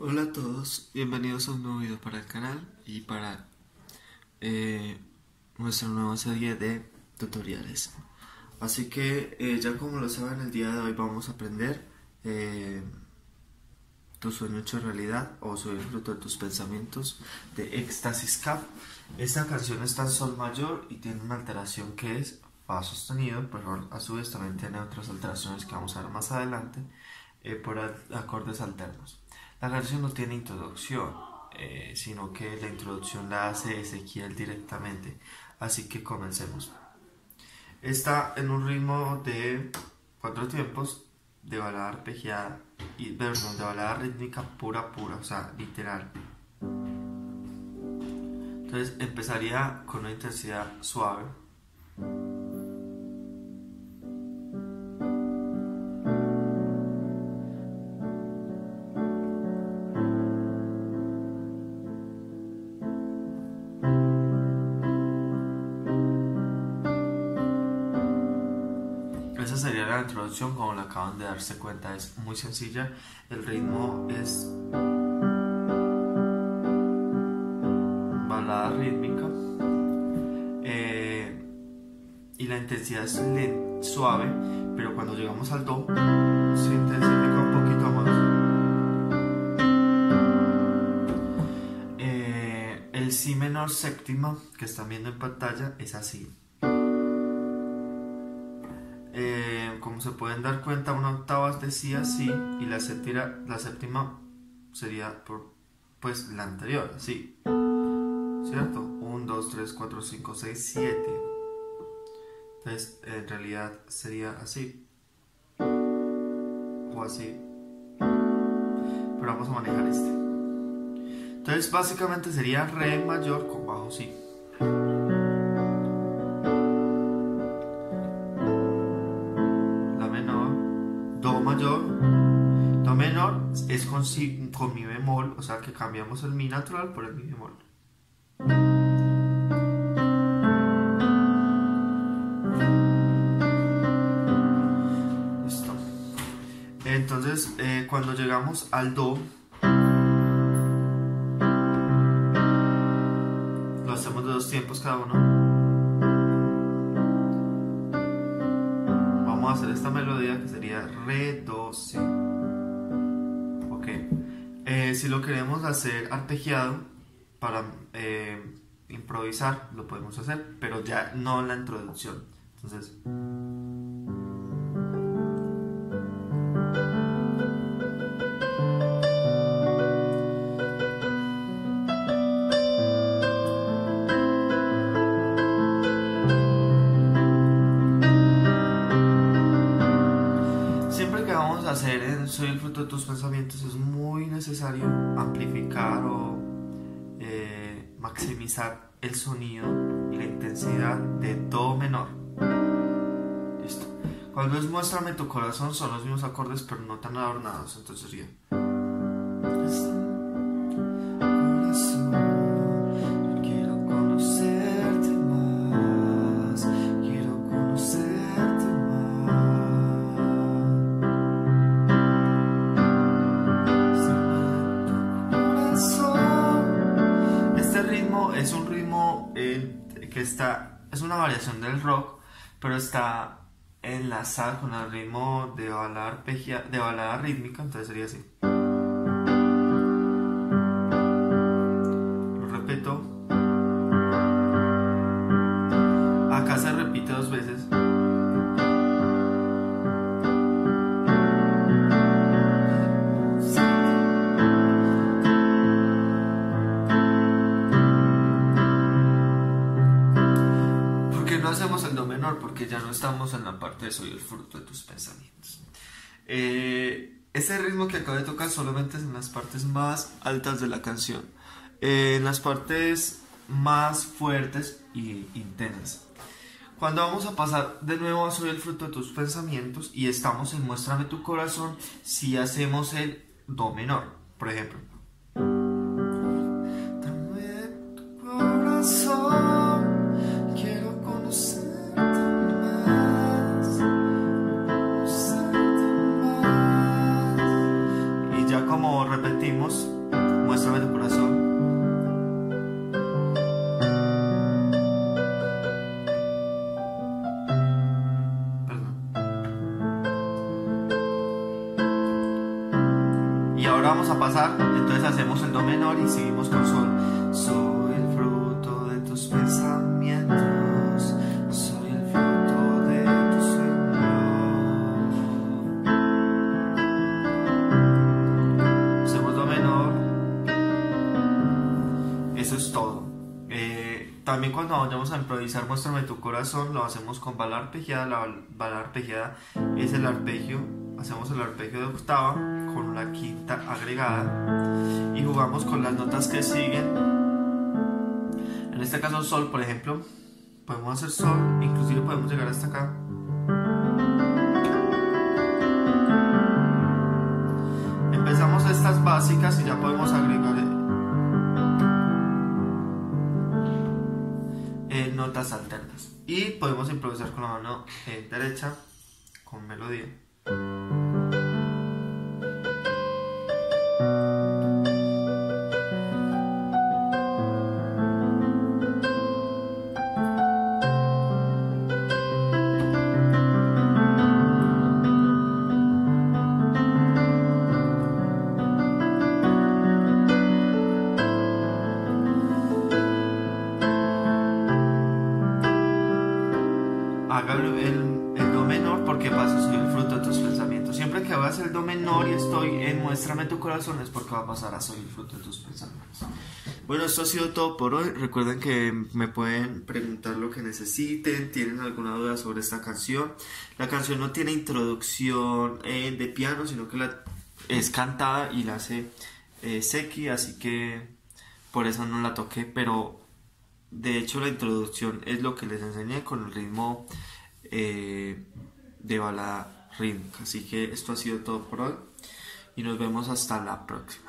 Hola a todos, bienvenidos a un nuevo video para el canal y para eh, nuestra nueva serie de tutoriales. Así que eh, ya como lo saben el día de hoy vamos a aprender eh, tu sueño hecho realidad o soy el fruto de tus pensamientos de Éxtasis Cap. Esta canción está en sol mayor y tiene una alteración que es fa sostenido, pero a su vez también tiene otras alteraciones que vamos a ver más adelante por acordes alternos. La canción no tiene introducción, eh, sino que la introducción la hace Ezequiel directamente. Así que comencemos. Está en un ritmo de cuatro tiempos de balada arpegiada y perdón, de balada rítmica pura pura, o sea, literal. Entonces empezaría con una intensidad suave. Sería la introducción, como la acaban de darse cuenta, es muy sencilla. El ritmo es balada rítmica eh, y la intensidad es suave, pero cuando llegamos al do se intensifica un poquito más. Eh, el si menor séptima que están viendo en pantalla es así. Como se pueden dar cuenta, una octava es de si así y la séptima, la séptima sería por pues la anterior, así. ¿Cierto? 1, 2, 3, 4, 5, 6, 7. Entonces, en realidad sería así. O así. Pero vamos a manejar este. Entonces, básicamente sería Re mayor con bajo Si. Es con, con mi bemol, o sea que cambiamos el mi natural por el mi bemol. Listo. Entonces, eh, cuando llegamos al do, lo hacemos de dos tiempos cada uno. Vamos a hacer esta melodía que sería re, do, si. Si lo queremos hacer arpegiado para eh, improvisar, lo podemos hacer, pero ya no en la introducción. Entonces. Hacer en Soy el fruto de tus pensamientos es muy necesario amplificar o eh, maximizar el sonido y la intensidad de Do menor. Listo. Cuando es Muéstrame tu corazón son los mismos acordes pero no tan adornados, entonces sería... que está, es una variación del rock, pero está enlazado con el ritmo de balada, de balada rítmica, entonces sería así. Lo repito. Acá se repite dos veces. Hacemos el do menor porque ya no estamos en la parte de soy el fruto de tus pensamientos. Eh, ese ritmo que acabo de tocar solamente es en las partes más altas de la canción. Eh, en las partes más fuertes y intensas. Cuando vamos a pasar de nuevo a Soy el fruto de tus pensamientos y estamos en Muéstrame tu corazón, si hacemos el Do menor, por ejemplo. Repetimos, muéstrame tu corazón. Y ahora vamos a pasar, entonces hacemos el do menor y seguimos con sol. Soy el fruto de tus pensamientos, también cuando vayamos a improvisar Muéstrame tu corazón, lo hacemos con bala arpegiada. La bala arpegiada es el arpegio, hacemos el arpegio de octava con una quinta agregada y jugamos con las notas que siguen. En este caso sol, por ejemplo, podemos hacer sol, inclusive podemos llegar hasta acá. Y podemos improvisar con la mano derecha con melodía. Haga el, el, do menor porque pasa soy el fruto de tus pensamientos. Siempre que hagas el do menor y estoy en muéstrame tu corazón es porque va a pasar a soy el fruto de tus pensamientos. Bueno, esto ha sido todo por hoy. Recuerden que me pueden preguntar lo que necesiten, tienen alguna duda sobre esta canción. La canción no tiene introducción eh, de piano, sino que la, es cantada y la hace eh, Seki, así que por eso no la toqué, pero de hecho, la introducción es lo que les enseñé con el ritmo eh, de balada rítmica. Así que esto ha sido todo por hoy y nos vemos hasta la próxima.